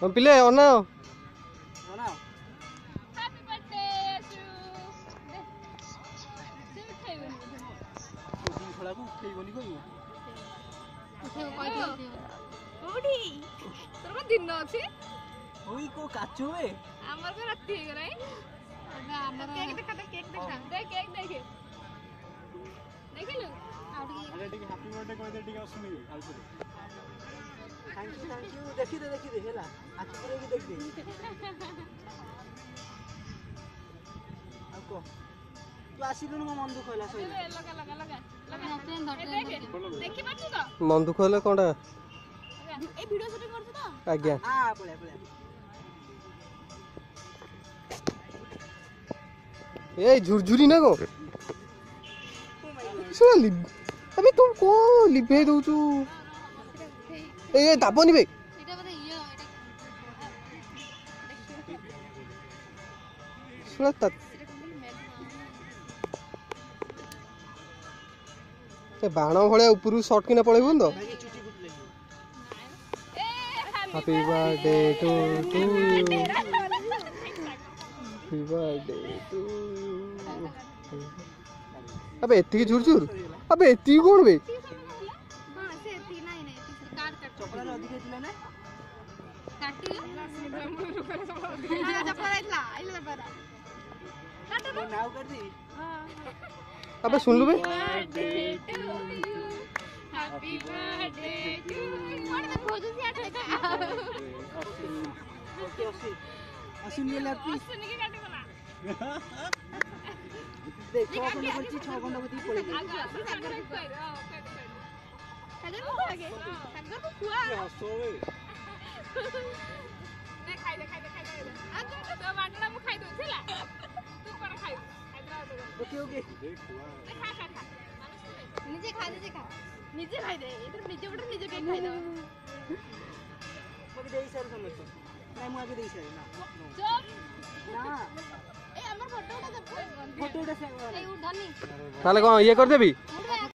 ହଁ ପିଲେ ଅନାଅ Happy birthday to ଦେ। ସେ ଉଠେଇବନି କୋଉଠି ତୋର କଣ ଦିନ ଅଛି ଆମର କଣ ରାତି ହେଇଗଲାଣି କେକ୍ ଦେଖା ତ କେକ୍ ଦେଖା ଦେ କେକ୍ ଦେଖେ ଦେଖିଲୁ এটাকে হ্যাপি বার্থডে কয়ে দে এটাকে শুনি আর করে থ্যাংক ইউ থ্যাংক ইউ দেখি দে দেখি দে হেলা। আজ করে কি? দেখি আকো মন দুঃখ হলে কোনটা? আজ্ঞা। এই ঝুরঝুরি না গো? Oh শোনালি ତମେ ତୁ କଣ ଲିଭେଇ ଦଉଛୁ। ଏ ଦାବନି ବେ ସେ ବାଣ ଭଳିଆ ଉପରକୁ ସର୍ଟ କିନା ପଳେଇବୁନି ତ? Happy birthday to to happy birthday to you ଆବେ ଏତିକି ଝୁରଝୁର? अबे त्रिकोण बे अबे सुन लो बे happy birthday to you what the भोजन से हट ओके ओके असुन ये लैपटॉप सुन के काट बोला ছ ঘণ্টা করছি ছ ঘণ্টা করতেই পড়ে নিজে খাই নিজে খা নিজে খাই দে এটা নিজে ওটা নিজে খাই খাই দাও মগে দেই স্যার সমস্ত নাই মু আগে দেই স্যার না। না এ আমার ফটোটা দেখো তাহলে ইয়ে করে দেবি?